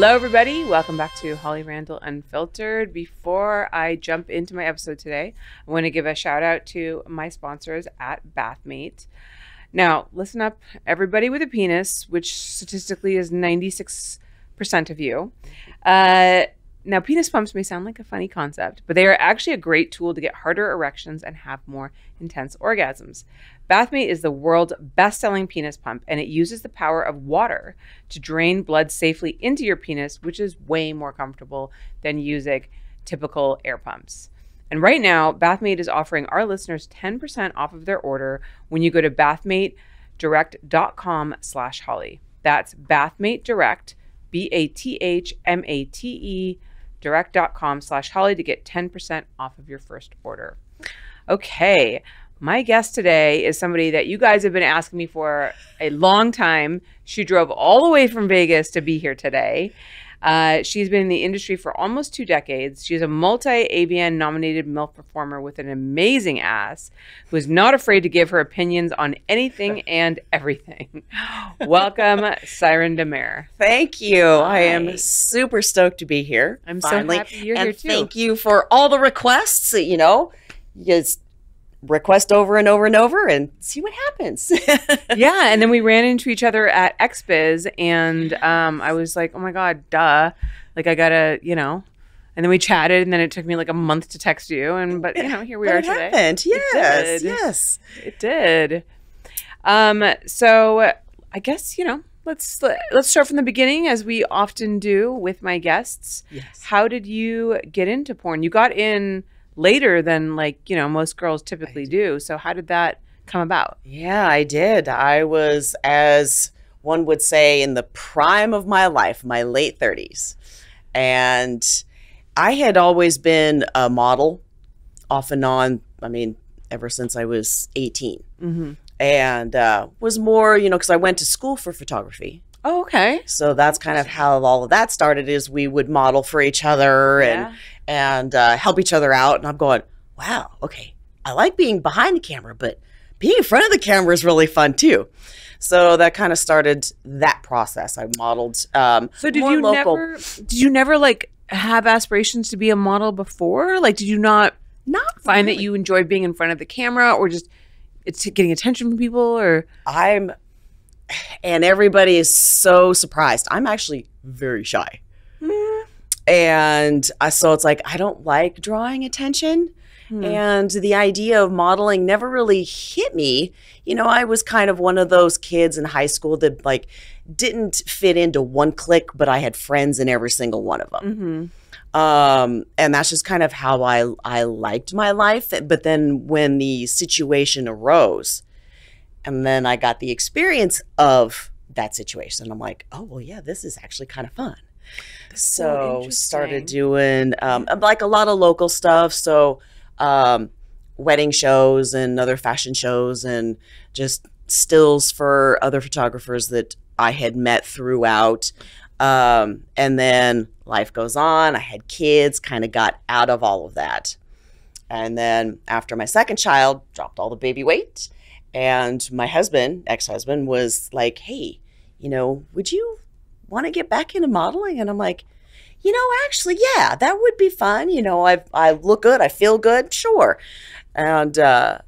Hello, everybody. Welcome back to Holly Randall Unfiltered. Before I jump into my episode today, I want to give a shout out to my sponsors at Bathmate. Now, listen up, everybody with a penis, which statistically is 96% of you. Uh, now, penis pumps may sound like a funny concept, but they are actually a great tool to get harder erections and have more intense orgasms. Bathmate is the world's best selling penis pump, and it uses the power of water to drain blood safely into your penis, which is way more comfortable than using typical air pumps. And right now, Bathmate is offering our listeners 10% off of their order when you go to bathmatedirect.com slash holly. That's Bathmate Direct, B-A-T-H-M-A-T-E, direct.com slash holly to get 10% off of your first order. Okay, my guest today is somebody that you guys have been asking me for a long time. She drove all the way from Vegas to be here today. Uh, she's been in the industry for almost two decades. She's a multi AVN nominated MILF performer with an amazing ass who is not afraid to give her opinions on anything and everything. Welcome, Syren De Mer. Thank you. I am super stoked to be here. I'm finally. so happy you're and here too. thank you for all the requests. You know, just request over and over and over and see what happens. yeah, and then we ran into each other at XBiz, and um, I was like, "Oh my god, duh!" Like I gotta, you know. And then we chatted, and then it took me like a month to text you, and but you know, here we But are it today. happened. Yes, did. yes. It did. Um, so I guess you know, let's let's start from the beginning, as we often do with my guests. Yes. How did you get into porn? You got in later than like you know most girls typically do. So how did that come about? Yeah, I did. I was, as one would say, in the prime of my life, my late 30s. And I had always been a model off and on, I mean, ever since I was 18. Mm-hmm. And uh, was more, you know, because I went to school for photography. Oh, okay. So that's kind of how all of that started is we would model for each other and and uh, help each other out. And I'm going, wow, okay, I like being behind the camera, but being in front of the camera is really fun too. So that kind of started that process. I modeled. Um, So did more you local. never did you never like have aspirations to be a model before? Like did you not not find that you enjoyed being in front of the camera or just it's getting attention from people or I'm, and everybody is so surprised. I'm actually very shy. And uh, so it's like, I don't like drawing attention. Hmm. And the idea of modeling never really hit me. You know, I was kind of one of those kids in high school that like didn't fit into one clique, but I had friends in every single one of them. Mhm. Um, and that's just kind of how I I liked my life. But then when the situation arose, and then I got the experience of that situation, I'm like, oh well, yeah, this is actually kind of fun. So So started doing um, like a lot of local stuff. So um, wedding shows and other fashion shows and just stills for other photographers that I had met throughout. Um, and then life goes on. I had kids, kind of got out of all of that. And then after my second child, dropped all the baby weight. And my husband, ex husband, was like, hey, you know, would you want to get back into modeling? And I'm like, you know, actually, yeah, that would be fun. You know, I I look good, I feel good, sure. And uh,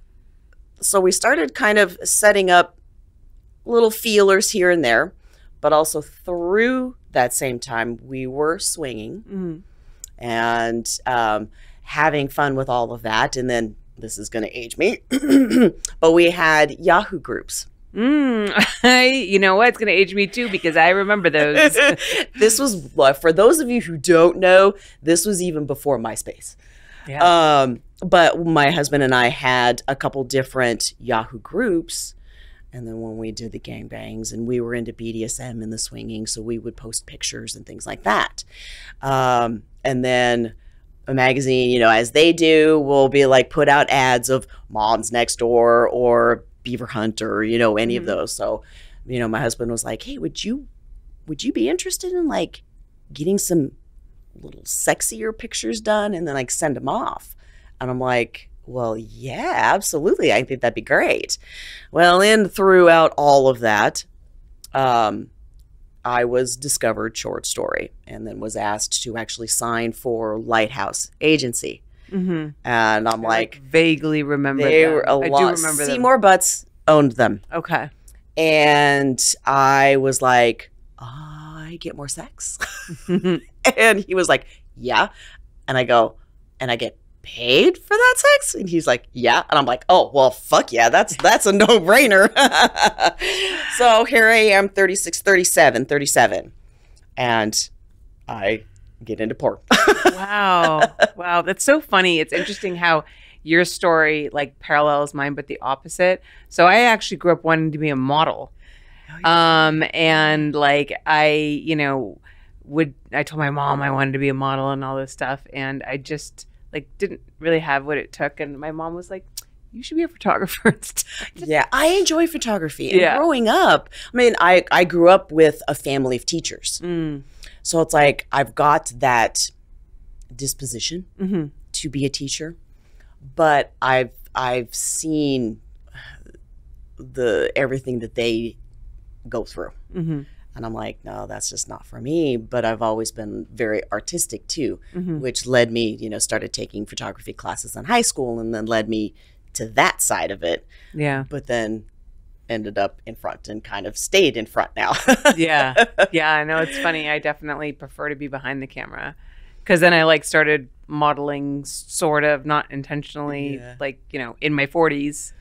so we started kind of setting up little feelers here and there, but also through that same time, we were swinging Mhm. and um, having fun with all of that. And then this is going to age me, but we had Yahoo groups. Mm, I, you know what? It's going to age me too because I remember those. this was for those of you who don't know, this was even before MySpace. yeah. Um, but my husband and I had a couple different Yahoo groups. And then when we did the gangbangs and we were into BDSM and the swinging, so we would post pictures and things like that. Um, and then a magazine, you know, as they do, will be like put out ads of Moms Next Door or Beaver Hunt or, you know, any Mhm. of those. So, you know, my husband was like, hey, would you, would you be interested in like getting some little sexier pictures done and then like send them off? And I'm like, well, yeah, absolutely. I think that'd be great. Well, in throughout all of that, um, I was discovered short story and then was asked to actually sign for Lighthouse Agency. Mm-hmm. And I'm like, vaguely remember. they them. were a I lot. do remember them. Seymour Butts owned them. Okay. And I was like, I get more sex. and he was like, Yeah. And I go, And I get paid for that sex? And he's like, Yeah. And I'm like, Oh, well, fuck yeah. That's that's a no-brainer. so here I am, 36, 37, 37. And I get into porn. wow. Wow. That's so funny. It's interesting how your story like parallels mine, but the opposite. So I actually grew up wanting to be a model. Um, and like I, you know, would I told my mom I wanted to be a model and all this stuff, and I just like didn't really have what it took. And my mom was like, "You should be a photographer." yeah, I enjoy photography. And Yeah. growing up, I mean, I, I grew up with a family of teachers. mm. So it's like I've got that disposition hmm to be a teacher, but I've I've seen the everything that they go through. hmm And I'm like, no, that's just not for me. But I've always been very artistic too, hmm which led me, you know, started taking photography classes in high school and then led me to that side of it. Yeah. But then ended up in front and kind of stayed in front now. yeah yeah i know it's funny i definitely prefer to be behind the camera because then i like started modeling sort of not intentionally Yeah. like you know in my 40s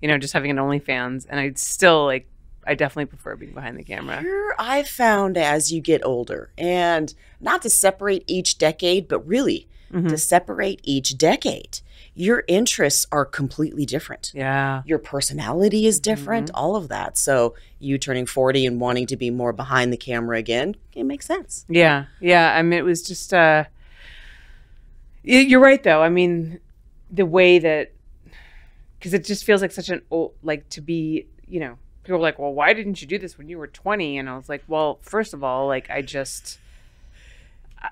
you know just having an onlyfans and i still like i definitely prefer being behind the camera Here I've found as you get older, and not to separate each decade, but really Mhm. to separate each decade, your interests are completely different. yeah Your personality is different, all of that. So, you turning 40 and wanting to be more behind the camera again, it makes sense. yeah yeah i mean it was just uh you're right though i mean the way that because it just feels like such an old like to be you know people are like well why didn't you do this when you were 20 and i was like well first of all like i just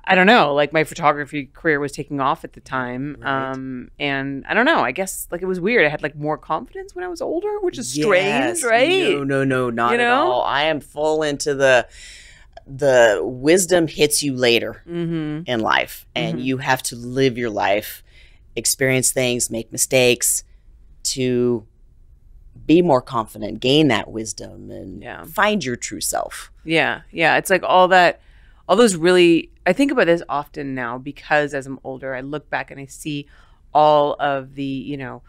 I- don't know like my photography career was taking off at the time Right. um and i don't know i guess like it was weird i had like more confidence when i was older which is Yes. strange right No, no, no, not You at all. I am full into the the wisdom hits you later. mm-hmm in life and Mhm. you have to live your life experience things make mistakes to be more confident gain that wisdom and Yeah. find your true self Yeah, yeah. It's like all that, all those really. I think about this often now because as I'm older, I look back and I see all of the, you know,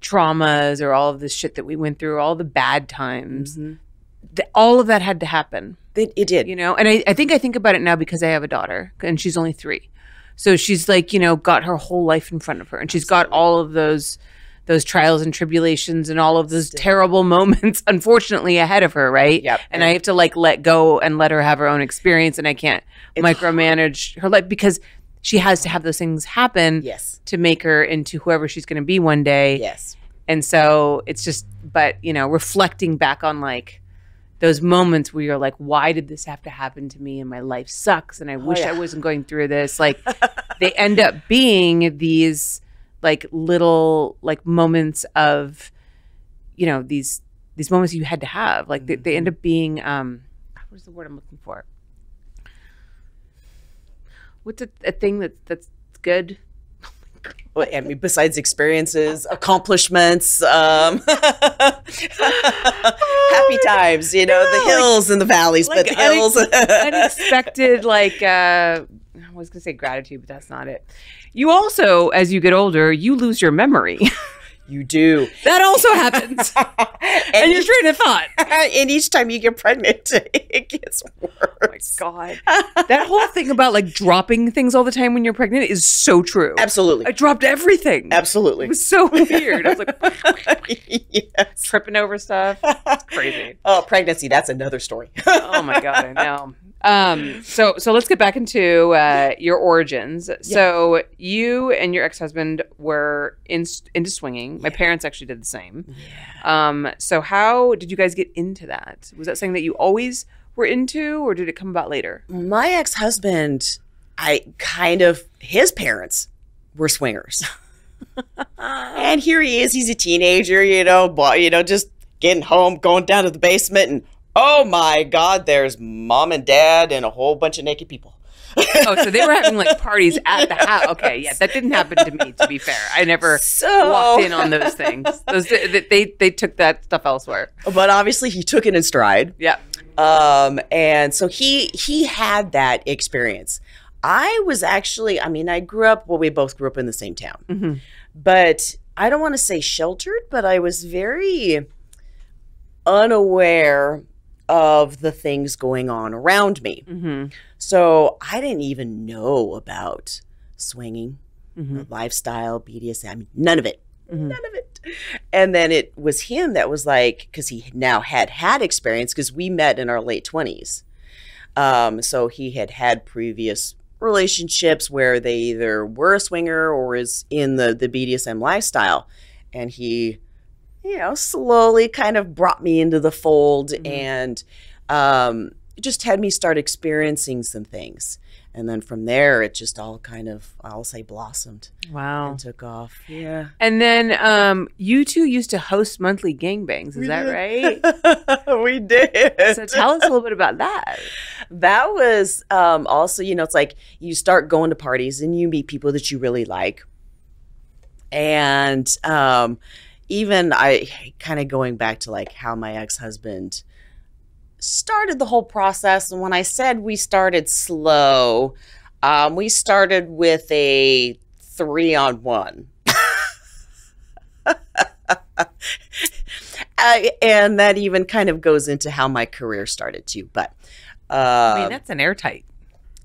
traumas or all of the shit that we went through, all the bad times. Mm-hmm. Th- all of that had to happen, it, it did you know. And I, I think I think about it now because I have a daughter and she's only three, so she's like, you know, got her whole life in front of her, and she's got all of those. Those trials and tribulations and all of those Still. terrible moments, unfortunately, ahead of her, right? yep and I have to like let go and let her have her own experience, and I can't It's micromanage her life because she has to have those things happen yes to make her into whoever she's going to be one day. yes And so it's just, but you know, reflecting back on like those moments where you're like, why did this have to happen to me? And my life sucks, and I oh, wish yeah. I wasn't going through this. Like they end up being these like little like moments of, you know, these these moments you had to have. Like they, they end up being um, what is the word I'm looking for? What's a, a thing that that's good? Well, I mean, besides experiences, accomplishments, um, happy times, you know, Yeah, the like- hills and the valleys, like but the hills. unexpected like uh I was gonna say gratitude, but that's not it. You also, as you get older, you lose your memory. you do. that also happens. and and, your train of thought. and each time you get pregnant, it gets worse. Oh my god. That whole thing about like dropping things all the time when you're pregnant is so true. Absolutely. I dropped everything. Absolutely. It was so weird. I was like yes. tripping over stuff. Crazy. Oh, pregnancy, that's another story. oh my god, I know. Um, so so let's get back into uh, your origins. So you and your ex husband were in, into swinging. My parents actually did the same. Yeah. Um, so how did you guys get into that? Was that something that you always were into, or did it come about later? My ex husband, I kind of, his parents were swingers. and here he is, he's a teenager, you know, boy, you know, just getting home, going down to the basement and Oh my God, there's mom and dad and a whole bunch of naked people. Oh, so they were having like parties at the house. Okay, yeah, that didn't happen to me. To be fair, I never So walked in on those things. Those they they, they took that stuff elsewhere. but obviously he took it in stride. Yeah. Um, and so he he had that experience. I was actually, I mean, I grew up. Well, we both grew up in the same town, hmm but I don't want to say sheltered, but I was very unaware of the things going on around me. hmm So I didn't even know about swinging, hmm lifestyle, BDSM, I mean, none of it. Mhm. None of it. And then it was him that was like, because he now had had experience, because we met in our late 20s. Um, so he had had previous relationships where they either were a swinger or is in the, the BDSM lifestyle. And he, you know, slowly kind of brought me into the fold Mhm. and um, just had me start experiencing some things. And then from there, it just all kind of, I'll say, blossomed Wow. and took off. Yeah. And then um, you two used to host monthly gangbangs. Is We that did. right? we did. So tell us a little bit about that. that was um, also, you know, it's like you start going to parties and you meet people that you really like. And um, even I kind of going back to like how my ex husband started the whole process. And when I said we started slow, um, we started with a three on one. And that even kind of goes into how my career started too. But uh, I mean, that's an airtight,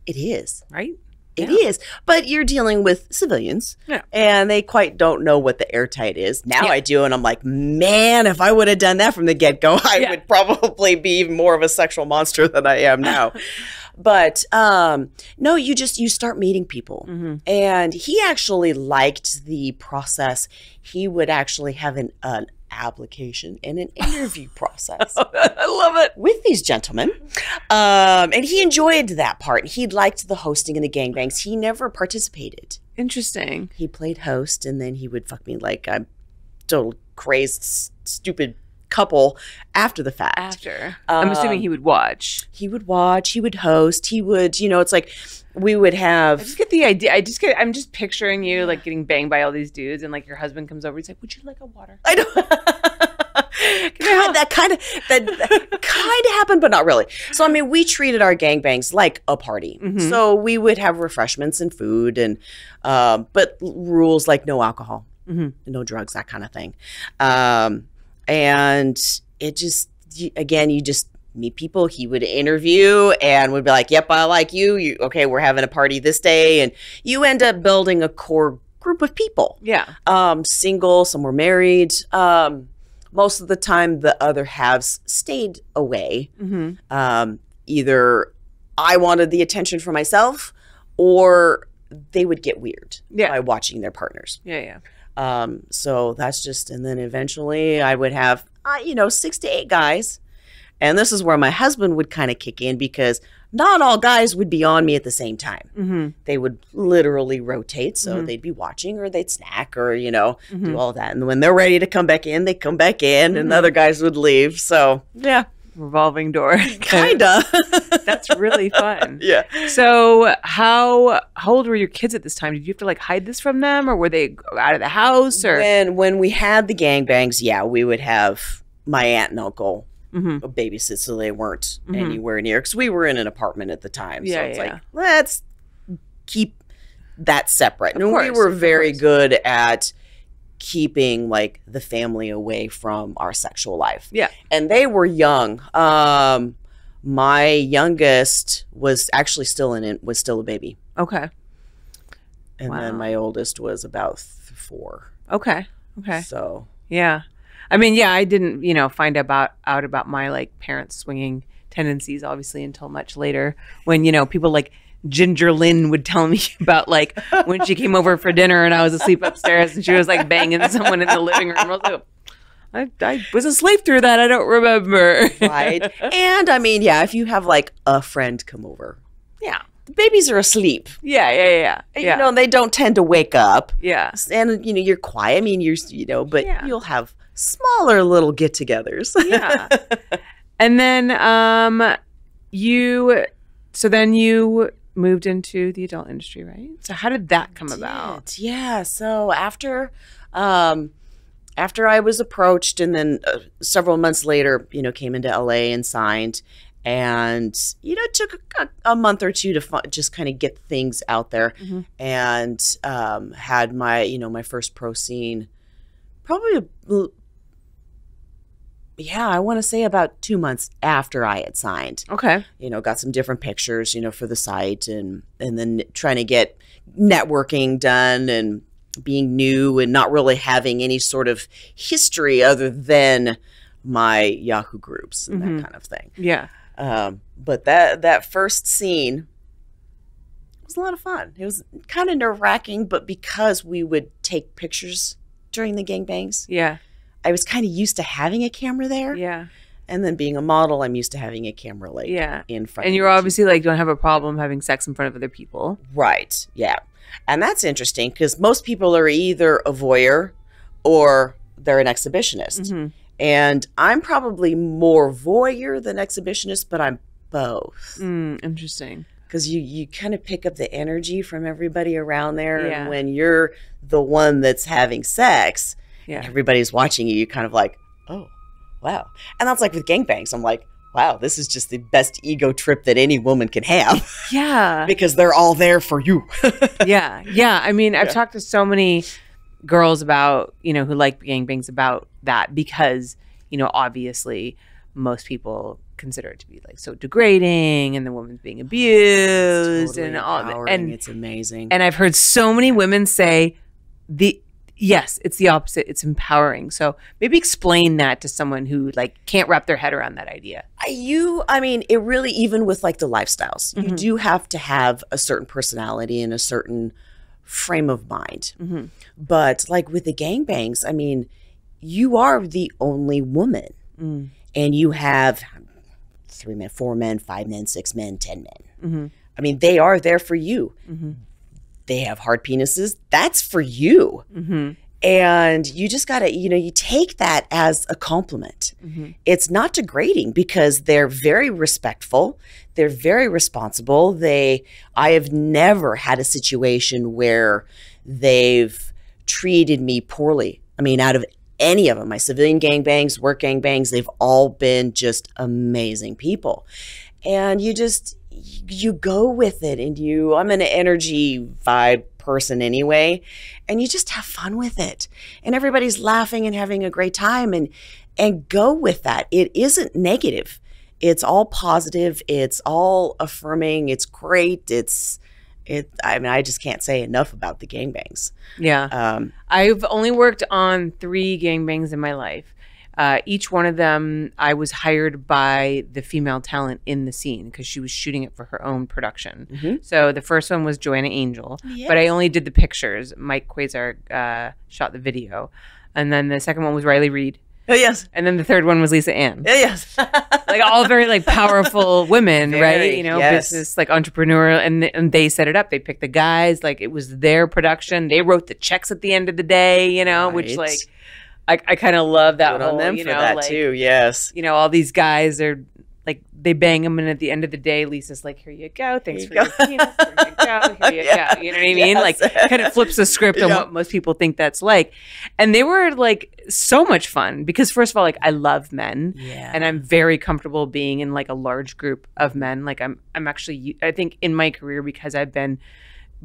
it is. right? It Yeah. is. But you're dealing with civilians. Yeah. And they quite don't know what the airtight is. Now Yeah. I do. And I'm like, man, if I would have done that from the get go, I would probably be even more of a sexual monster than I am now. but um, no, you just, you start meeting people. hmm And he actually liked the process. He would actually have an, an application and an interview process I love it. with these gentlemen. Um, and he enjoyed that part. He liked the hosting and the gangbangs. He never participated. Interesting. He played host and then he would fuck me like a total crazed, stupid couple after the fact. After, I'm assuming Um, he would watch. He would watch, he would host, he would, you know, it's like we would I have. just get the idea. I just get. I'm just picturing you like getting banged by all these dudes, and like your husband comes over. He's like, "Would you like a water?" I know. God, that kind of that, that kind of happened, but not really. So I mean, we treated our gangbangs like a party. Mhm. So we would have refreshments and food, and um, but rules like no alcohol, Mhm. no drugs, that kind of thing. Um, and it just again, you just meet people. He would interview and would be like, "Yep, I like you. You okay? We're having a party this day," and you end up building a core group of people Yeah. um, single, some were married. Um, most of the time, the other halves stayed away. hmm Um, either I wanted the attention for myself, or they would get weird Yeah. by watching their partners. Yeah. Yeah. Um, so that's just, and then eventually I would have, uh, you know, six to eight guys. And this is where my husband would kind of kick in because not all guys would be on me at the same time hmm they would literally rotate. So Mhm. they'd be watching or they'd snack or, you know, hmm do all that. And when they're ready to come back in, they come back in and the other guys would leave. So, yeah, Revolving door. kinda. That's really fun. yeah. So, how how old were your kids at this time? Did you have to like hide this from them, or were they out of the house? Or When, when we had the gangbangs, yeah, we would have my aunt and uncle hmm babysit so they weren't Mhm. anywhere near because we were in an apartment at the time. Yeah, so it's yeah. like, let's keep that separate. Of and we were very course. good at keeping like the family away from our sexual life. Yeah. And they were young. Um my youngest was actually still in it was still a baby. okay, And Wow. then my oldest was about th- 4. okay, okay, So, yeah. I mean, yeah, I didn't, you know, find about out about my like parents swinging tendencies obviously until much later when you know people like Ginger Lynn would tell me about like when she came over for dinner and I was asleep upstairs and she was like banging someone in the living room. I was like, I, I was asleep through that. I don't remember. right. and I mean, yeah, if you have like a friend come over. Yeah. The babies are asleep. Yeah, yeah, yeah, yeah. You know, they don't tend to wake up. yeah. And you know, you're quiet. I mean, you're you know, but Yeah. you'll have smaller little get-togethers. Yeah. And then um you so then you moved into the adult industry, right? So how did that come about? Yeah. So after, um, after I was approached, and then uh, several months later, you know, came into LA and signed, and you know, it took a, a month or two to fu- just kind of get things out there, Mhm. and um, had my, you know, my first pro scene, probably. Yeah, I want to say about two months after I had signed Okay. you know got some different pictures you know for the site and and then trying to get networking done and being new and not really having any sort of history other than my yahoo groups and Mhm. that kind of thing Yeah. um, but that that first scene was a lot of fun it was kind of nerve-wracking but because we would take pictures during the gangbangs Yeah. I was kind of used to having a camera there Yeah. and then being a model i'm used to having a camera like Yeah. in front And you're obviously like don't have a problem having sex in front of other people. Right. Yeah. And that's interesting because most people are either a voyeur or they're an exhibitionist. Mhm. And I'm probably more voyeur than exhibitionist, but I'm both. Mm, interesting. Because you, you kind of pick up the energy from everybody around there. Yeah. And when you're the one that's having sex, Yeah. everybody's watching you, you're kind of like, oh, wow. And that's like with gangbangs. I'm like, wow, this is just the best ego trip that any woman can have Yeah. because they're all there for you. yeah. Yeah. I mean, I've Yeah. talked to so many girls about, you know, who like gangbangs about that because, you know, obviously most people consider it to be like so degrading and the woman's being oh, abused Totally and all that. And it's amazing. and I've heard so many women say the yes, it's the opposite. It's empowering. So maybe explain that to someone who like can't wrap their head around that idea. I- you, I mean, it really even with like the lifestyles, you Mhm. do have to have a certain personality and a certain frame of mind. Mm-hmm. But like with the gangbangs, I mean, you are the only woman, Mm. and you have three men, four men, five men, six men, ten men. Mm-hmm. I mean, they are there for you. They have hard penises. That's for you. Mm-hmm. And you just got to, you know, you take that as a compliment. Mm-hmm. it's not degrading because they're very respectful they're very responsible they i have never had a situation where they've treated me poorly i mean out of any of them my civilian gangbangs work gangbangs they've all been just amazing people and you just you go with it and you i'm an energy vibe person anyway and you just have fun with it and everybody's laughing and having a great time and and go with that. It isn't negative. It's all positive. It's all affirming. It's great. It's it. I mean, I just can't say enough about the gangbangs. Yeah. Um, I've only worked on three gangbangs in my life. Uh, each one of them, I was hired by the female talent in the scene because she was shooting it for her own production. Mhm. So the first one was Joanna Angel, but I only did the pictures. Mike Quasar uh, shot the video. And then the second one was Riley Reid. oh yes, And then the third one was Lisa Ann. oh yes, Like all very like powerful women, right? You know, yes. business like entrepreneurial, and and they set it up. They picked the guys. Like it was their production. They wrote the checks at the end of the day. You know, which like I, I kind of love that Good whole, on them you for know, that like, too. Yes, You know, all these guys are like they bang them, and at the end of the day, Lisa's like, "Here you go, thanks you for go." your penis. Here you go, here you Yeah. go." You know what I mean? Yes. Like, kind of flips the script on what most people think that's like. And they were like so much fun because first of all, like I love men yeah, and I'm very comfortable being in like a large group of men. Like I'm, I'm actually, I think in my career because I've been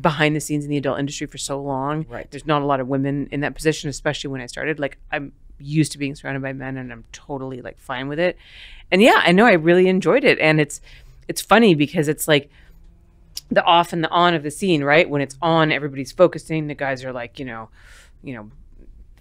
behind the scenes in the adult industry for so long. Right. There's not a lot of women in that position, especially when I started. Like I'm used to being surrounded by men, and I'm totally like fine with it. And yeah, I know I really enjoyed it, and it's, it's funny because it's like the off and the on of the scene, right? When it's on, everybody's focusing. The guys are like, you know, you know.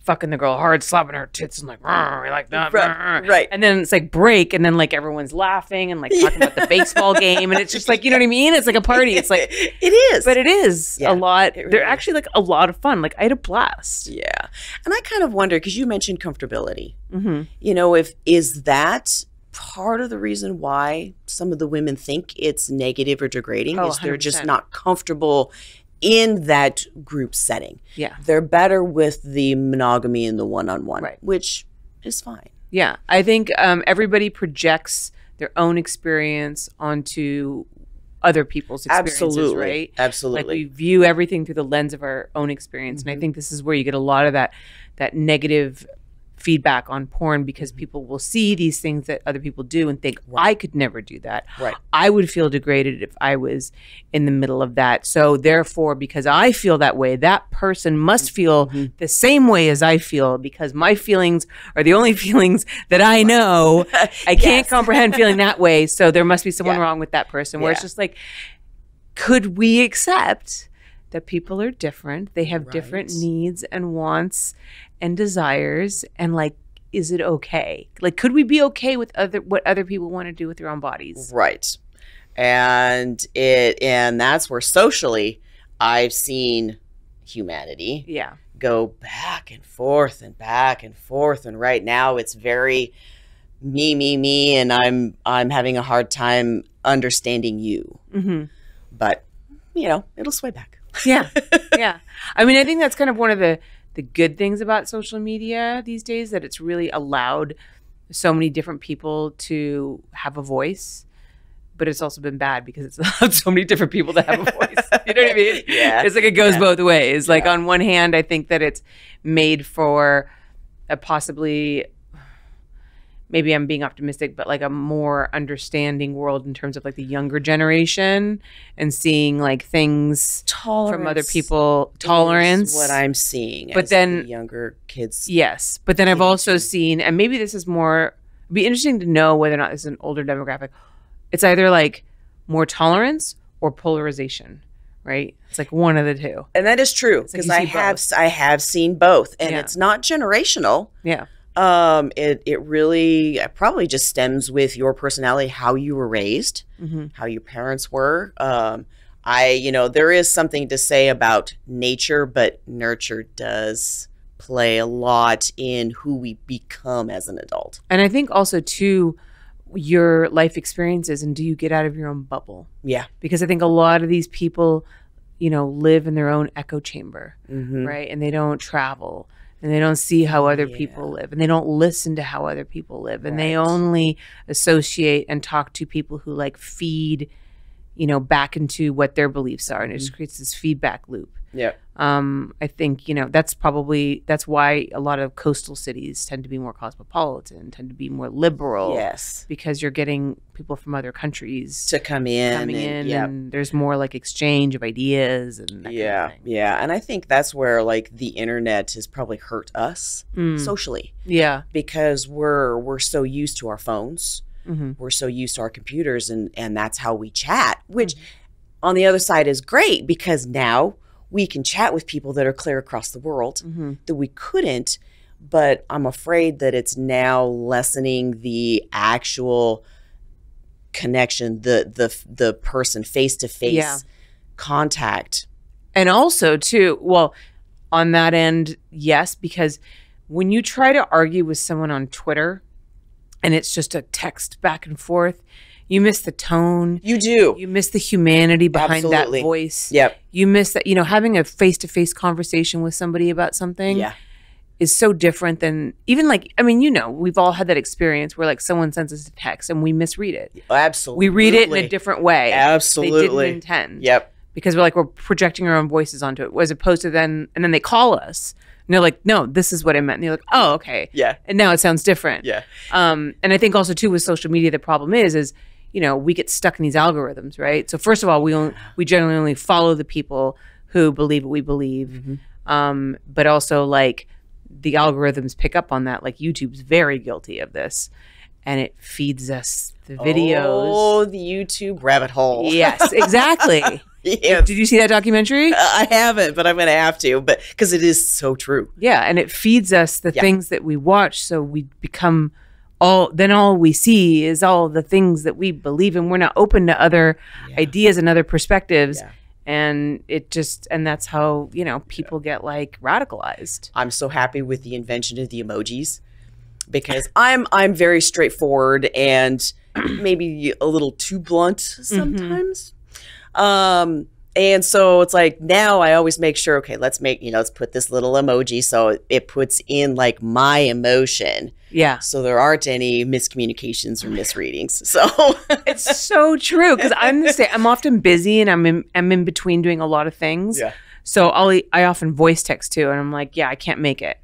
Fucking the girl hard, slapping her tits, and like, like that. Right, right. And then it's like break, and then like everyone's laughing and like talking about the baseball game, and it's just like you know what I mean. It's like a party. It's like, it is. but it is Yeah, a lot. really They're is. actually like a lot of fun. Like I had a blast. yeah, and I kind of wonder because you mentioned comfortability. hmm you know if is that part of the reason why some of the women think it's negative or degrading Oh, is they're just 100%. not comfortable in that group setting Yeah, they're better with the monogamy and the one-on-one Right. which is fine Yeah, I think um, everybody projects their own experience onto other people's experiences, Absolutely. right? Absolutely. Like we view everything through the lens of our own experience, and I Mhm. think this is where you get a lot of that that negative feedback on porn because people will see these things that other people do and think Right. I could never do that. Right. I would feel degraded if I was in the middle of that. So therefore because I feel that way, that person must feel Mhm. the same way as I feel because my feelings are the only feelings that I know. I can't Yes. comprehend feeling that way, so there must be someone Yeah. wrong with that person. Where it's just like, could we accept that people are different? They have different needs and wants and desires, and like, is it okay? Like, could we be okay with other what other people want to do with their own bodies? Right. And it and that's where socially I've seen humanity Yeah, go back and forth and back and forth and right now it's very me me me and I'm I'm having a hard time understanding you. hmm But you know, it'll sway back. Yeah, yeah. I mean, I think that's kind of one of the the good things about social media these days that it's really allowed so many different people to have a voice. But it's also been bad because it's allowed so many different people to have a voice. You know what I mean? Yeah. It's like it goes Yeah. both ways. Like Yeah. on one hand, I think that it's made for a possibly maybe I'm being optimistic, but like a more understanding world in terms of like the younger generation and seeing like things Tolerance from other people, tolerance. what I'm seeing. But then- the younger kids. Yes, but then I've also seen, and maybe this is more. It'd be interesting to know whether or not this is an older demographic. It's either like more tolerance or polarization, right? It's like one of the two. And that is true It's like because I have both. I have seen both, and Yeah. it's not generational. Yeah, Um, it it really it probably just stems with your personality, how you were raised, hmm how your parents were. Um, I you know there is something to say about nature, but nurture does play a lot in who we become as an adult. and I think also too your life experiences and do you get out of your own bubble? Yeah. Because I think a lot of these people, you know, live in their own echo chamber. Mm-hmm. right? And they don't travel and they don't see how other Yeah. people live and they don't listen to how other people live and they only associate and talk to people who like feed, you know, back into what their beliefs are and it just Mm-hmm. creates this feedback loop. Yeah. Um, I think, you know, that's probably that's why a lot of coastal cities tend to be more cosmopolitan, tend to be more liberal. Yes. Because you're getting people from other countries To come in. coming and, in yeah. and there's more like exchange of ideas and that kind of yeah. Yeah. And I think that's where like the internet has probably hurt us Mm, socially yeah. because we're we're so used to our phones. hmm we're so used to our computers and and that's how we chat which Mm-hmm. on the other side is great because now we can chat with people that are clear across the world hmm that we couldn't but i'm afraid that it's now lessening the actual connection the the the person face to face contact. And also, too, well, on that end, yes, because when you try to argue with someone on Twitter and it's just a text back and forth, you miss the tone, you do. You miss the humanity behind Absolutely. that voice. yep. You miss that, you know, having a face to face conversation with somebody about something yeah. is so different than even like, I mean, you know, we've all had that experience where like someone sends us a text and we misread it. absolutely. We read it in a different way. Absolutely, They didn't intend. yep. Because we're like we're projecting our own voices onto it as opposed to then and then they call us and they're like no this is what i meant. And you're like oh okay. Yeah. And now it sounds different. Yeah. Um and i think also too with social media the problem is is you know we get stuck in these algorithms right so first of all we only, we generally only follow the people who believe what we believe Mhm. um but also like the algorithms pick up on that like youtube's very guilty of this and it feeds us the videos oh the youtube rabbit hole yes exactly yes. did you see that documentary I haven't, but I'm going to have to, but because it is so true. Yeah, and it feeds us the Yeah. things that we watch, so we become all. Then all we see is all the things that we believe in. We're not open to other Yeah. ideas and other perspectives, Yeah. and it just and that's how you know people get like radicalized. I'm so happy with the invention of the emojis because I'm I'm very straightforward and maybe a little too blunt sometimes. Um and so it's like now I always make sure okay, let's make, you know, let's put this little emoji so it puts in like my emotion Yeah. So there aren't any miscommunications or misreadings. So It's so true because I'm the same. I'm often busy and I'm in, I'm in between doing a lot of things. Yeah. So I'll I often voice text too, and I'm like, yeah, I can't make it,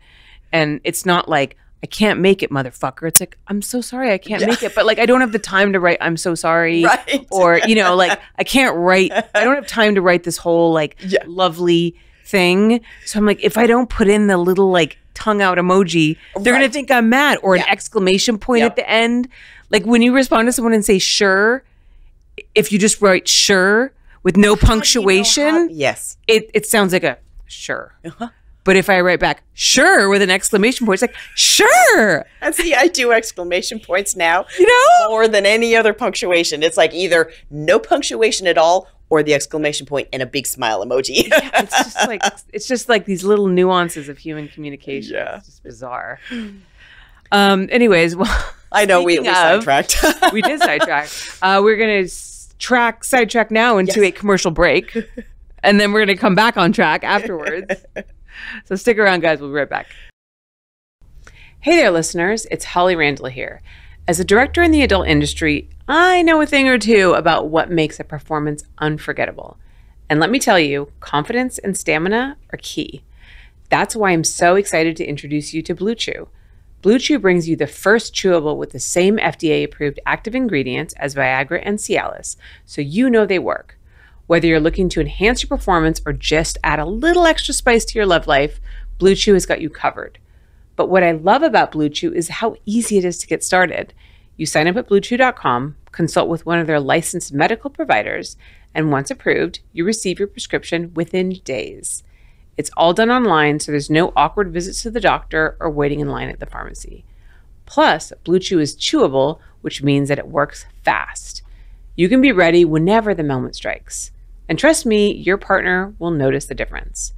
and it's not like I can't make it, motherfucker. It's like I'm so sorry, I can't Yeah. make it, but like I don't have the time to write. I'm so sorry. right. Or you know, like I can't write. I don't have time to write this whole like Yeah. lovely thing. So I'm like, if I don't put in the little like tongue out emoji, they're gonna think I'm mad or an exclamation point Yep. at the end. Like when you respond to someone and say sure, if you just write sure with no How do you know punctuation, how- yes. it, it sounds like a sure. Uh-huh. But if I write back sure with an exclamation point, it's like sure. And see, I do exclamation points now You know? more than any other punctuation. It's like either no punctuation at all or the exclamation point and a big smile emoji. It's just like it's just like these little nuances of human communication. Yeah. It's just bizarre. Um anyways, well I know we, we of- sidetracked. we did sidetrack. Uh, we're gonna track sidetrack now into Yes. a commercial break, and then we're gonna come back on track afterwards. so stick around, guys. We'll be right back. Hey there, listeners. It's Holly Randall here. As a director in the adult industry, I know a thing or two about what makes a performance unforgettable. And let me tell you, confidence and stamina are key. That's why I'm so excited to introduce you to Blue Chew. Blue Chew brings you the first chewable with the same FDA approved active ingredients as Viagra and Cialis, so you know they work. Whether you're looking to enhance your performance or just add a little extra spice to your love life, Blue Chew has got you covered. But what I love about Blue Chew is how easy it is to get started. You sign up at bluechew.com, consult with one of their licensed medical providers, and once approved, you receive your prescription within days. It's all done online, so there's no awkward visits to the doctor or waiting in line at the pharmacy. Plus, Blue Chew is chewable, which means that it works fast. You can be ready whenever the moment strikes. And trust me, your partner will notice the difference.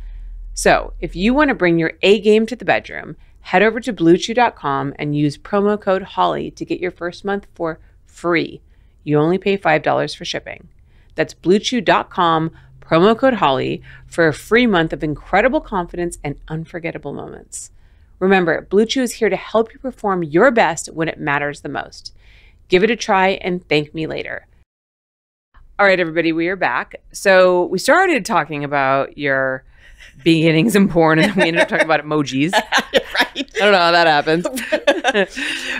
So, if you want to bring your A game to the bedroom, head over to bluechew.com and use promo code HOLLY to get your first month for free. You only pay $5 for shipping. That's bluechew.com, promo code HOLLY for a free month of incredible confidence and unforgettable moments. Remember, Blue Chew is here to help you perform your best when it matters the most. Give it a try and thank me later. All right, everybody, we are back. So we started talking about your beginnings in porn, and then we ended up talking about emojis. right. I don't know how that happens.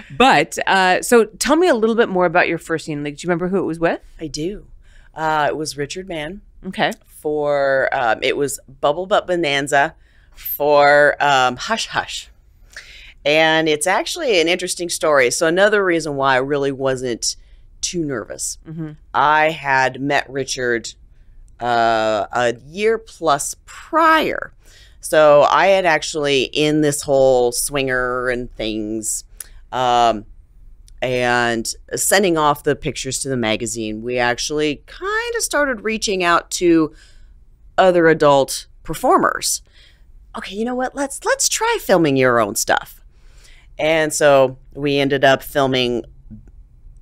but uh, so tell me a little bit more about your first scene. Like, do you remember who it was with? I do. Uh, it was Richard Mann Okay. for, um, it was Bubble Butt Bonanza for um, Hush Hush. And it's actually an interesting story. So, another reason why I really wasn't too nervous. hmm I had met Richard uh, a year plus prior. So I had actually in this whole swinger and things, um, and sending off the pictures to the magazine, we actually kind of started reaching out to other adult performers. Okay, you know what? Let's let's try filming your own stuff. And so we ended up filming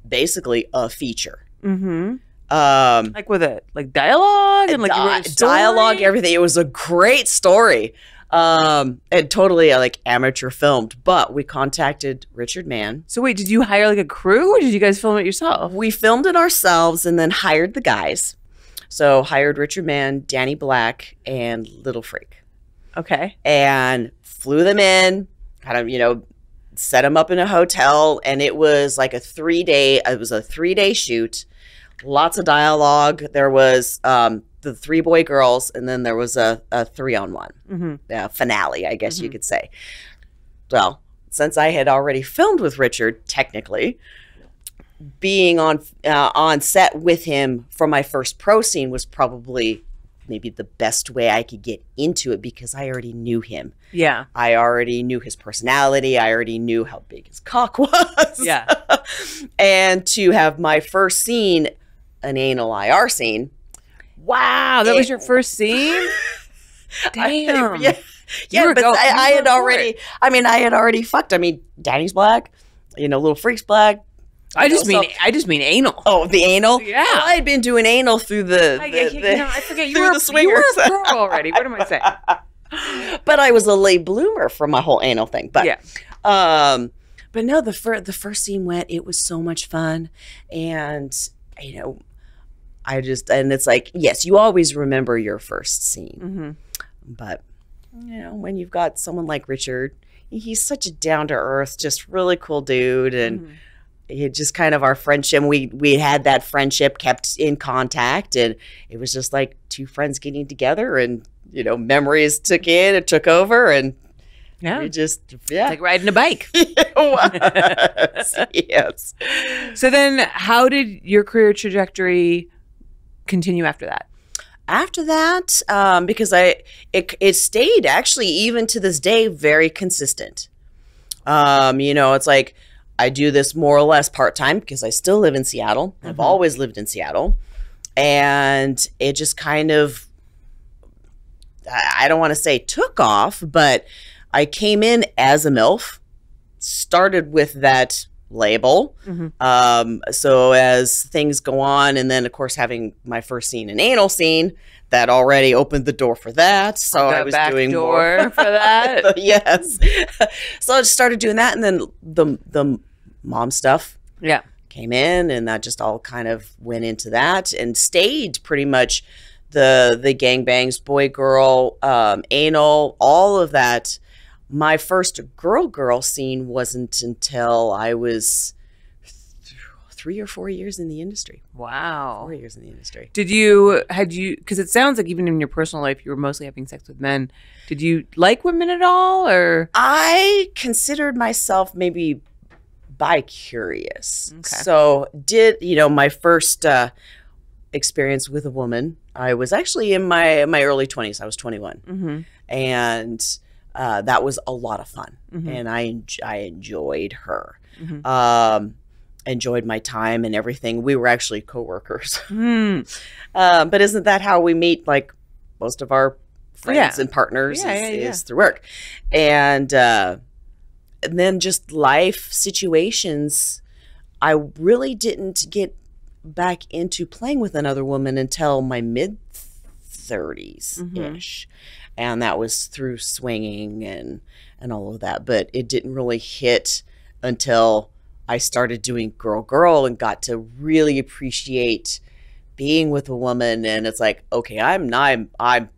basically a feature. hmm Um, Like with it, like dialogue and like you wrote a di- dialogue, everything. It was a great story. Um, and totally uh, like amateur filmed, but we contacted Richard Mann. So wait, did you hire like a crew, or did you guys film it yourself? We filmed it ourselves and then hired the guys. So hired Richard Mann, Danny Black, and Little Freak, Okay. and flew them in. Kind of, you know, set them up in a hotel, and it was like a three day. It was a three day shoot. Lots of dialogue. There was um, the three boy girls, and then there was a, a three on one. hmm uh, finale, I guess you Mhm. could say. Well, since I had already filmed with Richard, technically, being on uh, on set with him for my first pro scene was probably maybe the best way I could get into it because I already knew him. Yeah. I already knew his personality. I already knew how big his cock was. Yeah. and to have my first scene, an anal IR scene, Wow, that was your first scene. I- Damn. yeah, You yeah, but I, I had already. it. I mean, I had already fucked. I mean, Danny's black. You know, little freaks black. I just know, mean, so- I just mean anal. Oh, the anal. Yeah. Well, I had been doing anal through the. I, the- I- the- you know, I forget you were, the you were a swingers. pro already. What am I saying? but I was a late bloomer for my whole anal thing. But Yeah. um, but no, the first the first scene went. It was so much fun, and you know, I just and it's like yes, you always remember your first scene, Mm-hmm. but you know when you've got someone like Richard, he's such a down to earth, just really cool dude, and Mm-hmm. it just kind of our friendship. We we had that friendship, kept in contact, and it was just like two friends getting together, and you know memories took in, it took over, and Yeah. we just yeah. like riding a bike. yes. So then, how did your career trajectory continue after that? After that, um, because I it it stayed actually even to this day very consistent. Um, you know, it's like I do this more or less part time because I still live in Seattle. I've Mhm. always lived in Seattle, and it just kind of I don't want to say took off, but I came in as a MILF, started with that label. Mhm. Um, so as things go on, and then of course having my first scene, an anal scene, that already opened the door for that. So I was doing door more for that? yes. so I just started doing that, and then the the mom stuff Yeah. came in and that just all kind of went into that and stayed pretty much the the gangbangs boy girl um anal all of that my first girl girl scene wasn't until i was th- three or four years in the industry Wow. four years in the industry Did you had you because it sounds like even in your personal life you were mostly having sex with men. Did you like women at all or I considered myself maybe bi curious. Okay. So did you know my first uh, experience with a woman? I was actually in my my early twenties. I was twenty one, mm-hmm. and uh, that was a lot of fun, Mhm. and I en- I enjoyed her. Mhm. Um, enjoyed my time and everything. We were actually coworkers. Um, but isn't that how we meet? Like most of our friends Yeah. and partners Yeah, is, yeah, is through work, and, uh, and then just life situations. I really didn't get back into playing with another woman until my mid 30s ish, and that was through swinging and and all of that. But it didn't really hit until I started doing girl girl and got to really appreciate being with a woman and it's like okay i'm not i'm, I'm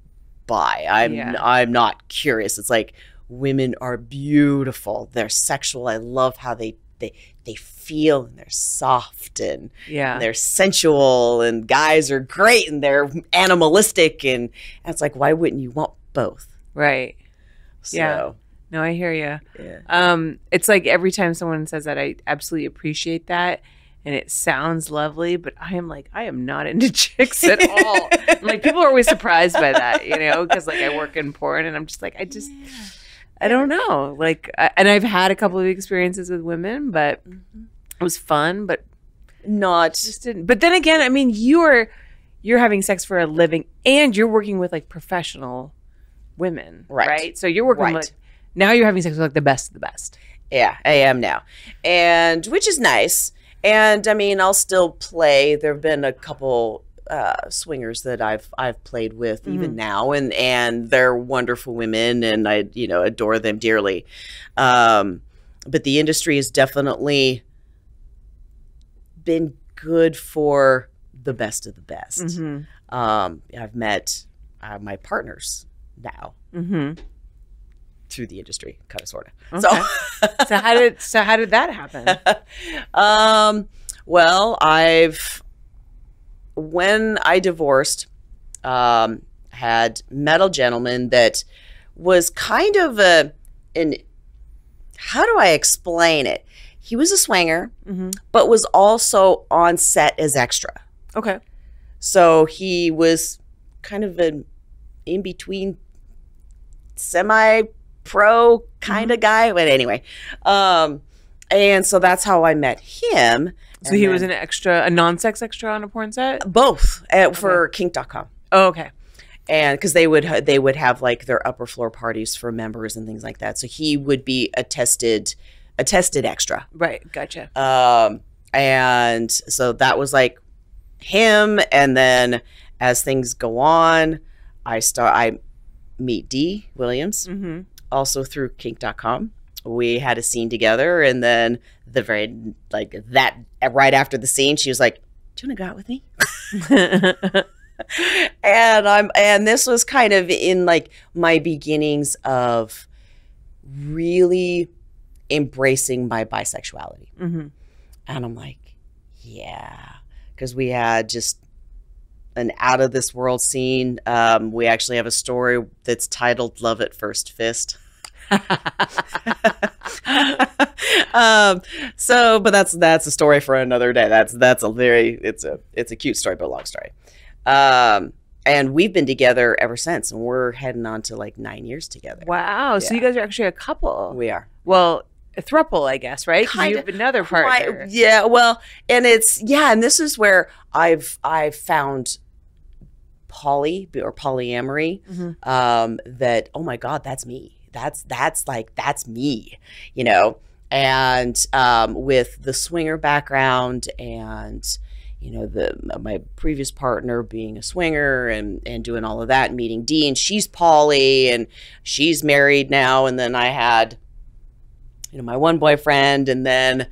bi i'm Yeah. i'm not curious it's like women are beautiful they're sexual i love how they they they feel and they're soft and Yeah. they're sensual and guys are great and they're animalistic and, and it's like why wouldn't you want both Right. so Yeah. No, I hear you. yeah Um, it's like every time someone says that, I absolutely appreciate that, and it sounds lovely. But I am like, I am not into chicks at all. Like people are always surprised by that, you know, because like I work in porn, and I'm just like, I just, I don't know, like, I, and I've had a couple of experiences with women, but Mhm. it was fun, but not just didn't. But then again, I mean, you're you're having sex for a living, and you're working with like professional women, Right. right? So you're working Right. with now you're having sex with like the best of the best. Yeah, I am now. And which is nice. And I mean, I'll still play. There've been a couple uh, swingers that I've I've played with even now and and they're wonderful women and I you know adore them dearly. Um but the industry has definitely been good for the best of the best. Mm-hmm. Um I've met uh, my partners now Mm-hmm. through the industry, kind of sort of. Okay. So So how did so how did that happen? um, well, I've when I divorced, um, had met a gentleman that was kind of a an how do I explain it? He was a swinger, Mm-hmm. but was also on set as extra. Okay. So he was kind of an in between semi pro kind of guy. But anyway, um, and so that's how I met him. So And he was an extra, a non-sex extra on a porn set. both uh, for kink.com. Oh, okay. And because they would they would have like their upper floor parties for members and things like that. So he would be a tested a tested extra. Right. Gotcha. Um, and so that was like him. And then as things go on, I start, I meet Dee Williams Mm-hmm. also through kink.com. we had a scene together, and then the very like that right after the scene, she was like, "Do you want to go out with me?" and I'm and this was kind of in like my beginnings of really embracing my bisexuality. hmm And I'm like, yeah, because we had just an out of this world scene. Um, we actually have a story that's titled "Love at First Fist." um, so, but that's that's a story for another day. That's that's a very it's a it's a cute story, but a long story. Um, and we've been together ever since, and we're heading on to like nine years together. wow. So you guys are actually a couple. We are. Well, a thruple, I guess, right? Kinda. have another Quite- yeah, well, and it's yeah, and this is where I've I've found poly or polyamory Mhm. um, that oh my god, that's me. That's that's like that's me, you know. And um, with the swinger background and you know the my previous partner being a swinger and and doing all of that, and meeting Dean, she's poly and she's married now, and then I had you know my one boyfriend and then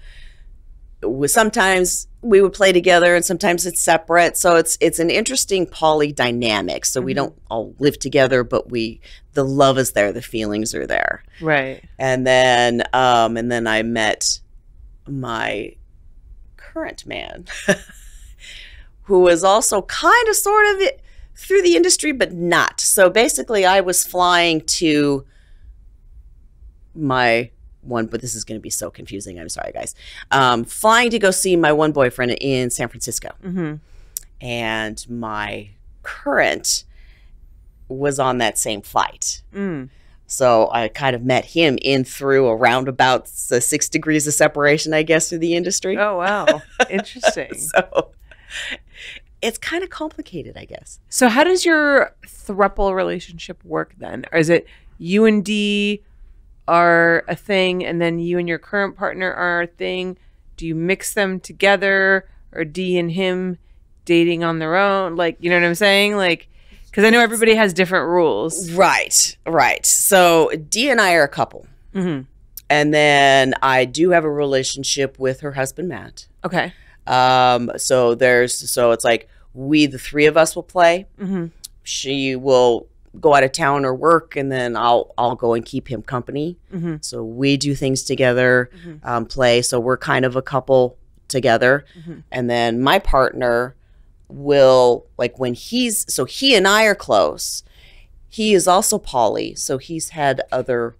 with sometimes we would play together and sometimes it's separate so it's it's an interesting poly dynamic so we Mhm. don't all live together but we the love is there the feelings are there Right. and then um and then i met my current man who was also kind of sort of through the industry but not so basically i was flying to my one but this is going to be so confusing i'm sorry guys um flying to go see my one boyfriend in san francisco hmm and my current was on that same flight Mm. so I kind of met him in through around about six degrees of separation, I guess, through the industry. Oh wow. Interesting. So it's kind of complicated, I guess. So how does your thruple relationship work then? Or is it you and Dee are a thing and then you and your current partner are a thing? Do you mix them together or Dee and him dating on their own? Like, you know what I'm saying? Like cuz I know everybody has different rules. Right, right. So Dee and I are a couple. Mhm. And then I do have a relationship with her husband, Matt. Okay. Um, so there's, so it's like we, the three of us will play. Mhm. She will go out of town or work, and then I'll, I'll go and keep him company. Mhm. So we do things together, Mhm. um, play. So we're kind of a couple together. Mhm. And then my partner will, like, when he's, so he and I are close. He is also poly. So he's had other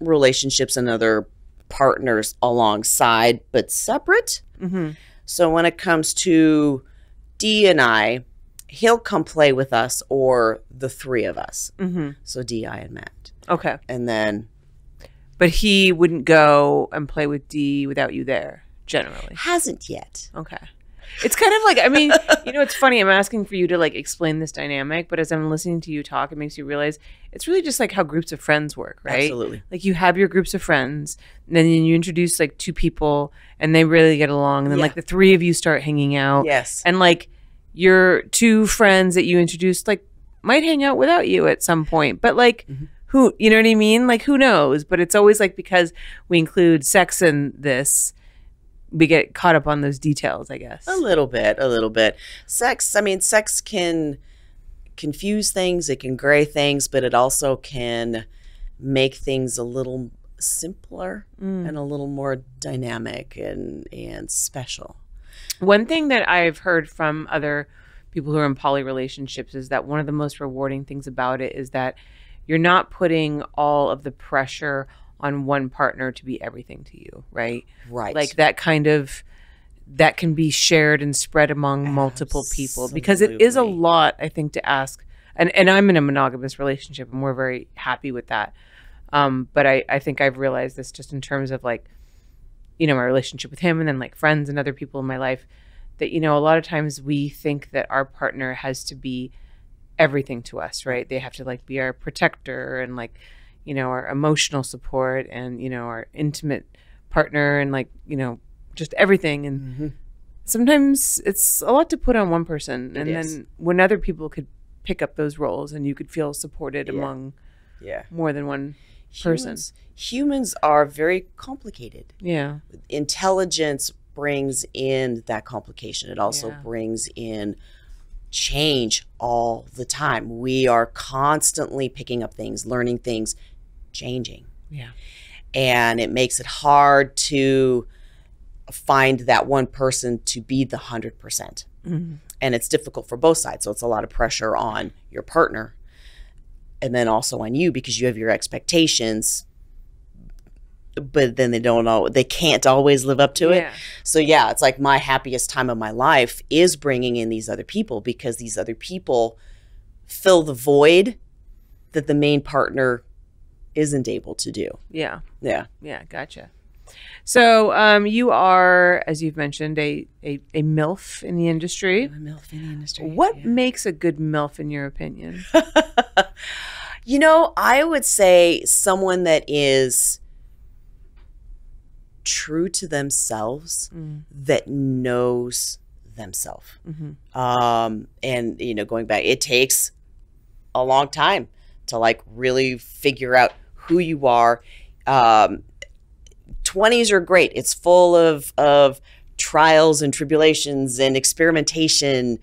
relationships and other partners alongside, but separate. Mhm. So when it comes to Dee and I, he'll come play with us or the three of us. Mhm. So Dee, I, and Matt. Okay. And then But he wouldn't go and play with Dee without you there generally. hasn't yet. Okay. It's kind of like I mean, you know, it's funny. I'm asking for you to like explain this dynamic, but as I'm listening to you talk, it makes you realize it's really just like how groups of friends work, right? Absolutely. Like you have your groups of friends, and then you introduce like two people, and they really get along, and then Yeah. like the three of you start hanging out, Yes. and like your two friends that you introduced like might hang out without you at some point, but like. Mhm. Who you know what I mean? Like who knows? But it's always like because we include sex in this, we get caught up on those details, I guess. A little bit, a little bit. Sex, I mean, sex can confuse things, it can gray things, but it also can make things a little simpler Mm. and a little more dynamic and and special. One thing that I've heard from other people who are in poly relationships is that one of the most rewarding things about it is that you're not putting all of the pressure on one partner to be everything to you, right? Right. Like that kind of that can be shared and spread among multiple people because it is a lot I think to ask. And and I'm in a monogamous relationship and we're very happy with that. Um, but I, I think I've realized this just in terms of like, you know, my relationship with him and then like friends and other people in my life that, you know, a lot of times we think that our partner has to be everything to us, right? They have to like be our protector and like, you know, our emotional support and, you know, our intimate partner and like, you know, just everything. And Mhm. sometimes it's a lot to put on one person. It and is. then when other people could pick up those roles and you could feel supported Yeah. among Yeah. more than one person. Humans, humans are very complicated. Yeah. Intelligence brings in that complication. It also Yeah. brings in change all the time. We are constantly picking up things, learning things, changing. Yeah. And it makes it hard to find that one person to be the 100%. Mhm. And it's difficult for both sides. So it's a lot of pressure on your partner and then also on you because you have your expectations but then they don't know they can't always live up to it so yeah, it's like my happiest time of my life is bringing in these other people because these other people fill the void that the main partner isn't able to do. Yeah. Yeah. Yeah. Gotcha. So, um, you are, as you've mentioned, a, a, a MILF in the industry. What makes a good MILF in your opinion? you know, I would say someone that is true to themselves Mm. that knows themselves. Mhm. Um, and you know, going back, it takes a long time to like really figure out who you are. Um, 20s are great. It's full of of trials and tribulations and experimentation,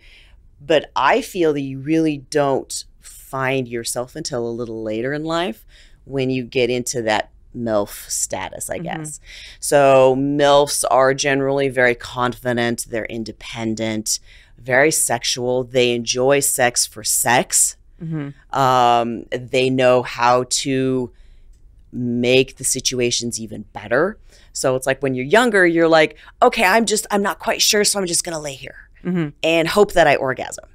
but I feel that you really don't find yourself until a little later in life when you get into that MILF status, I Mhm. guess. So MILFs are generally very confident, they're independent, very sexual. They enjoy sex for sex. hmm Um, they know how to make the situations even better. So it's like when you're younger, you're like, okay, I'm just, I'm not quite sure, so I'm just gonna lay here hmm and hope that I orgasm.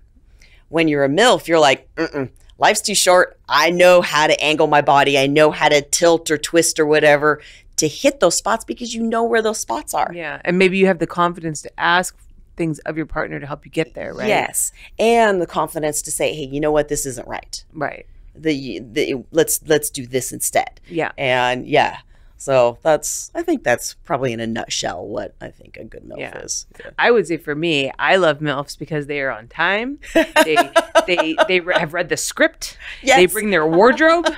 When you're a MILF, you're like, Mm-mm, life's too short. I know how to angle my body. I know how to tilt or twist or whatever to hit those spots because you know where those spots are. Yeah. And maybe you have the confidence to ask things of your partner to help you get there, right? Yes. And the confidence to say, hey, you know what? This isn't right. Right. The, the let's let's do this instead. Yeah. And yeah. So that's I think that's probably in a nutshell what I think a good MILF Yeah. is. I would say for me, I love MILFs because they are on time. They they they re- have read the script. They bring their wardrobe.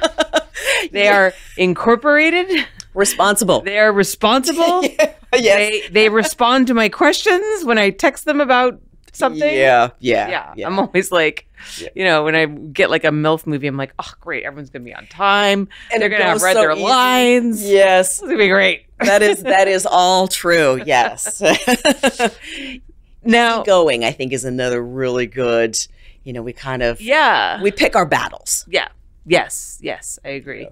They Yeah. are incorporated. responsible. They are responsible. yes. They they respond to my questions when I text them about something. Yeah, yeah, Yeah. yeah. I'm always like, Yeah. you know, when I get like a MILF movie, I'm like, oh, great. Everyone's going to be on time. And They're going to have read so their easy. lines. Yes, It's to be great. that is that is all true. Yes. Now, Going, I think, is another really good. You know, we kind of yeah. we pick our battles. Yeah. Yes. Yes. I agree.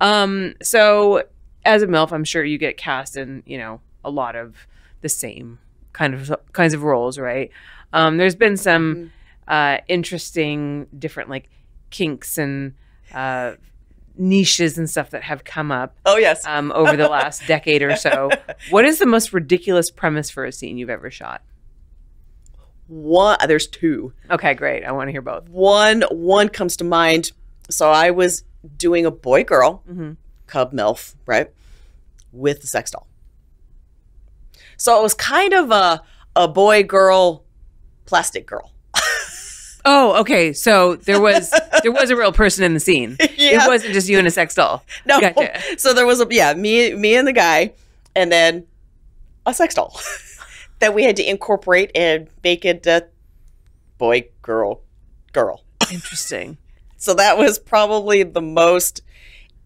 Um, so as a MILF, I'm sure you get cast in, you know, a lot of the same kind of kinds of roles, right? Um, there's been some uh, interesting different like kinks and uh, niches and stuff that have come up Oh yes. um, over the last decade or so. What is the most ridiculous premise for a scene you've ever shot? One. There's two. Okay, great. I want to hear both. One. One comes to mind. So I was doing a boy girl hmm cub milf right with the sex doll. So it was kind of a a boy girl plastic girl. Oh, okay. So there was there was a real person in the scene. Yeah. It wasn't just you and a sex doll. No. Gotcha. So there was a yeah, me me and the guy and then a sex doll that we had to incorporate and make it a boy girl girl. Interesting. So that was probably the most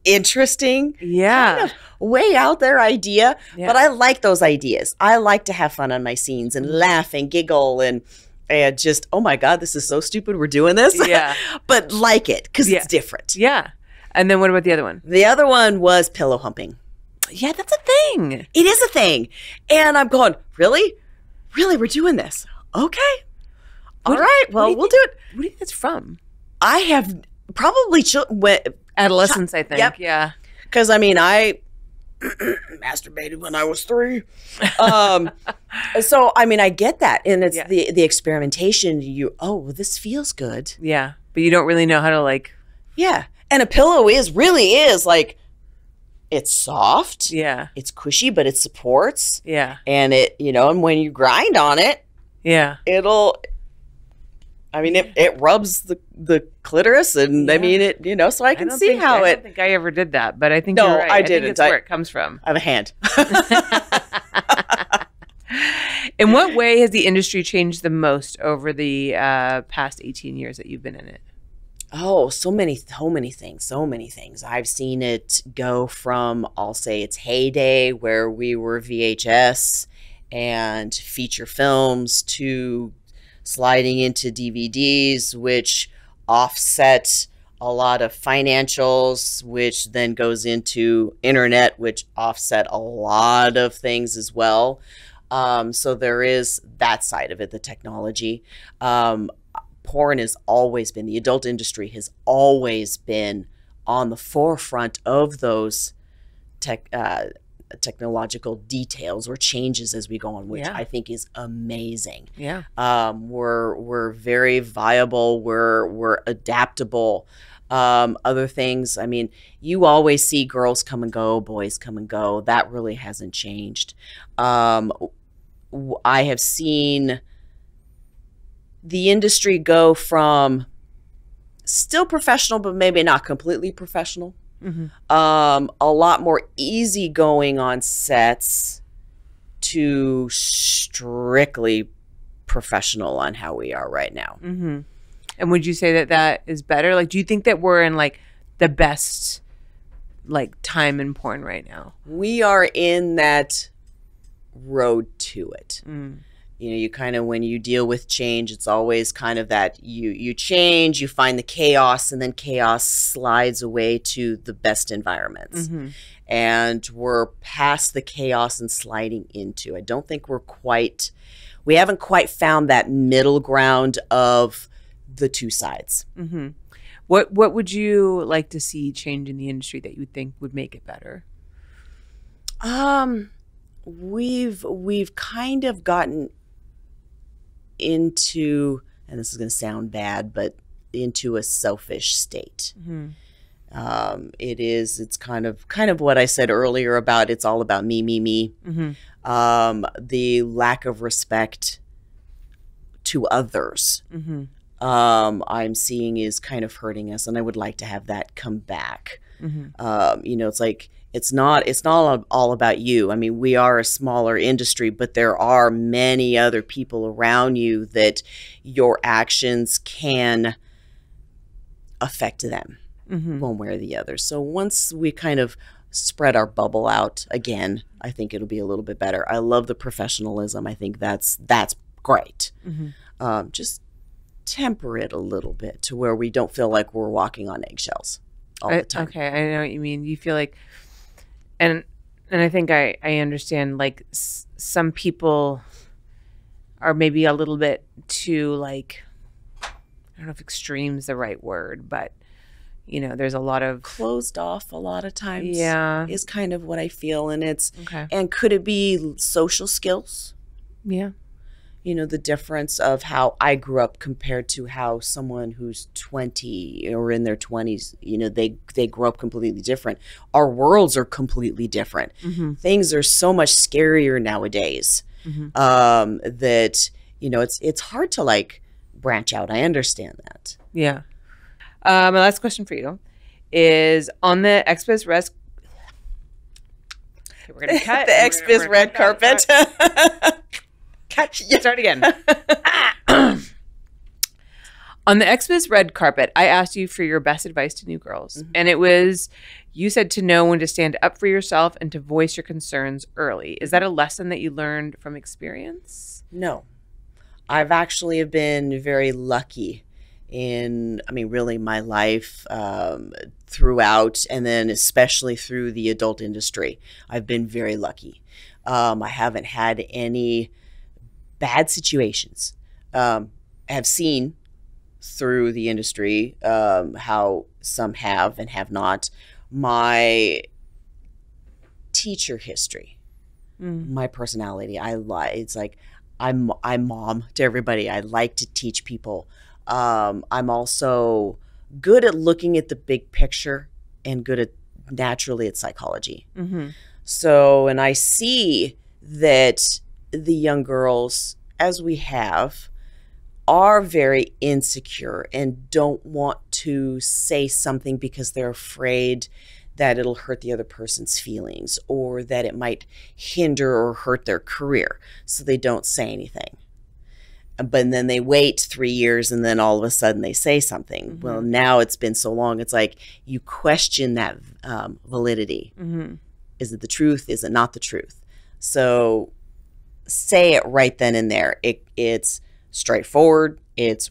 interesting Yeah. kind of way out there idea, Yeah. but I like those ideas. I like to have fun on my scenes and laugh and giggle and and just oh my god, this is so stupid. We're doing this. Yeah. but like it because Yeah. it's different. Yeah. And then what about the other one? The other one was pillow humping. Yeah, that's a thing. It is a thing. And I'm going, really? Really? We're doing this? Okay. All What- right. Well, do we'll do it. What do you think that's from? I have probably Adolescence, I think. Yep. Yeah. because I mean I masturbated when I was three. Um, so I mean I get that, and it's Yeah. the the experimentation. You oh well, this feels good. Yeah. But you don't really know how to like Yeah, and a pillow is really is like it's soft, Yeah. it's cushy, but it supports, Yeah. and it you know, and when you grind on it, Yeah. it'll I mean, it, it rubs the, the clitoris, and I mean it. You know, so I can don't see think, how I it. don't think I ever did that, but I think No, you're right. I think didn't. it's where it comes from. I have a hand. In what way has the industry changed the most over the uh, past 18 years that you've been in it? Oh, so many, so many things, so many things. I've seen it go from, I'll say its heyday where we were VHS and feature films to sliding into DVDs, which offset a lot of financials, which then goes into internet, which offset a lot of things as well. Um, so there is that side of it, the technology. Um, porn has always been the adult industry has always been on the forefront of those tech uh, technological details or changes as we go on, which Yeah. I think is amazing. Yeah. Um, we're we're very viable. We're we're adaptable. Um, other things, I mean, you always see girls come and go, boys come and go. That really hasn't changed. Um, I have seen the industry go from still professional, but maybe not completely professional. Hmm Um, a lot more easygoing on sets to strictly professional on how we are right now. hmm And would you say that that is better? Like, do you think that we're in like the best like time in porn right now? We are in that road to it. Mm. You know you kind of when you deal with change it's always kind of that you you change you find the chaos and then chaos slides away to the best environments. Hmm and we're past the chaos and sliding into i don't think we're quite we haven't quite found that middle ground of the two sides. Hmm What What would you like to see change in the industry that you think would make it better? Um, we've we've kind of gotten into, and this is going to sound bad, but into a selfish state. hmm Um, it is. It's kind of kind of what I said earlier about it's all about me, me, me. hmm Um, the lack of respect to others. hmm Um, I'm seeing is kind of hurting us, and I would like to have that come back hmm um, you know it's like it's not it's not all- about you. I mean we are a smaller industry but there are many other people around you that your actions can affect them hmm one way or the other. So once we kind of spread our bubble out again i think it'll be a little bit better. I love the professionalism. I think that's that's great. Hmm um, just temper it a little bit to where we don't feel like we're walking on eggshells all I- the time. Okay, I know what you mean. You feel like, and and I think I I understand. Like s- some people are maybe a little bit too like I don't know if extreme is the right word, but you know, there's a lot of closed off a lot of times. yeah. is kind of what I feel, and it's Okay. and could it be social skills? Yeah. You know, the difference of how I grew up compared to how someone who's twenty or in their twenties, you know, they they grow up completely different. Our worlds are completely different. Mm-hmm. Things are so much scarier nowadays Mhm. um, that you know it's it's hard to like branch out. I understand that. Yeah. Uh, my last question for you is on the XBIZ Res. Okay, we're gonna cut. the XBIZ red gonna carpet. Cut. Start again. On the XBIZ red carpet, I asked you for your best advice to new girls. Mhm. And it was you said to know when to stand up for yourself and to voice your concerns early. Is that a lesson that you learned from experience? No. I've actually been very lucky in, I mean, really my life um, throughout, and then especially through the adult industry. I've been very lucky. Um, I haven't had any bad situations. Um, have seen through the industry um, how some have and have not. My teacher history Mm. my personality. I like it's like I'm I'm mom to everybody. I like to teach people. Um, I'm also good at looking at the big picture and good at naturally at psychology. hmm So, and I see that the young girls, as we have, are very insecure and don't want to say something because they're afraid that it'll hurt the other person's feelings or that it might hinder or hurt their career. So they don't say anything. But then they wait three years and then all of a sudden they say something. Well, now it's been so long. It's like you question that um, validity. Mm-hmm. Is it the truth? Is it not the truth? So say it right then and there. It, it's straightforward, it's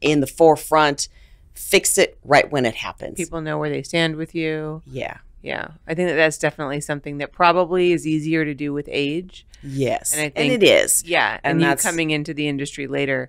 in the forefront. Fix it right when it happens. People know where they stand with you. yeah. Yeah, I think that that's definitely something that probably is easier to do with age. Yes. And I And, think- it is. Yeah, and, And you that's- coming into the industry later,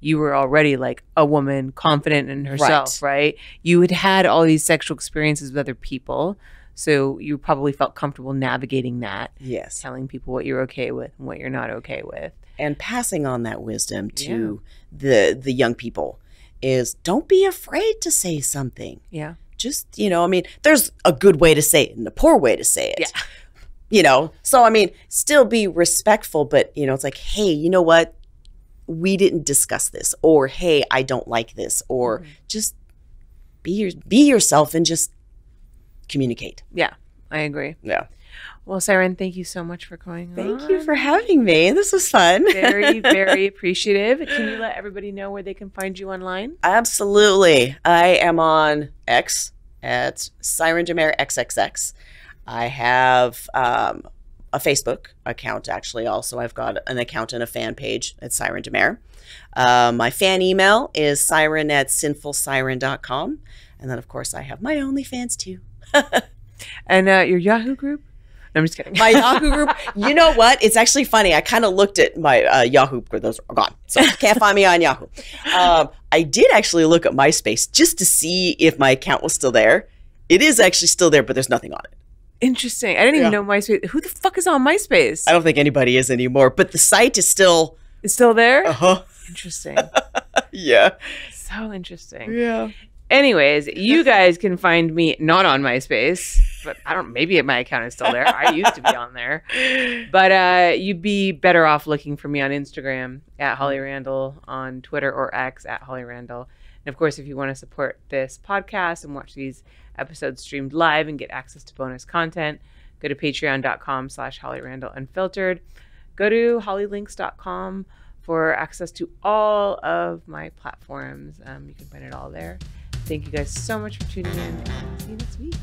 you were already like a woman, confident in herself, right? You had had all these sexual experiences with other people, so you probably felt comfortable navigating that, Yes. telling people what you're okay with and what you're not okay with. And passing on that wisdom to the the young people is don't be afraid to say something. Yeah, Just, you know, I mean, there's a good way to say it and a poor way to say it. Yeah. You know, so I mean, still be respectful, but you know, it's like, hey, you know what? We didn't discuss this, or hey, I don't like this, or Mhm. just be your be yourself and just communicate. yeah, I agree. Yeah. Well, Syren, thank you so much for coming. Thank you for having me. This was fun. very, very appreciative. Can you let everybody know where they can find you online? Absolutely. I am on X at Syren De Mer XXX. I have um, a Facebook account, actually, also. I've got an account and a fan page at Syren De Mer. Um, my fan email is siren at sinfulsiren.com. And then, of course, I have my OnlyFans too. And uh, your Yahoo group? No, I'm just kidding. My Yahoo group, you know what? It's actually funny. I kind of looked at my uh, Yahoo, those are gone. So can't find me on Yahoo. Um, I did actually look at MySpace just to see if my account was still there. It is actually still there, but there's nothing on it. Interesting. I didn't even know MySpace. Who the fuck is on MySpace? I don't think anybody is anymore, but the site is still. It's still there? Uh huh. Interesting. Yeah. so interesting. Yeah. Anyways, you guys can find me not on MySpace, but I don't. Maybe my account is still there. I used to be on there, but uh, you'd be better off looking for me on Instagram at Holly Randall, on Twitter or X at Holly Randall, and of course, if you want to support this podcast and watch these episodes streamed live and get access to bonus content, go to Patreon.com/slash Holly Randall Unfiltered. Go to HollyLinks.com for access to all of my platforms. Um, you can find it all there. Thank you guys so much for tuning in and see you next week.